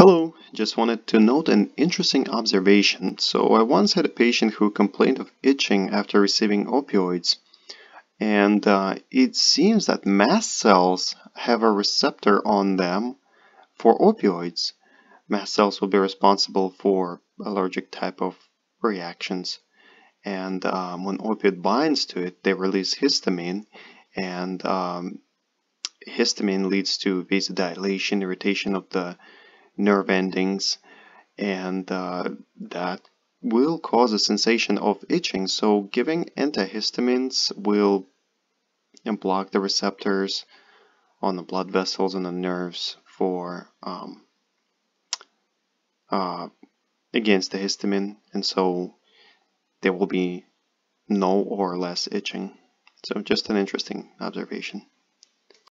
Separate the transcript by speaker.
Speaker 1: Hello, just wanted to note an interesting observation. So I once had a patient who complained of itching after receiving opioids. And uh, it seems that mast cells have a receptor on them for opioids. Mast cells will be responsible for allergic type of reactions. And um, when opioid binds to it, they release histamine. And um, histamine leads to vasodilation, irritation of the nerve endings and uh, that will cause a sensation of itching. So giving antihistamines will block the receptors on the blood vessels and the nerves for um, uh, against the histamine and so there will be no or less itching. So just an interesting observation.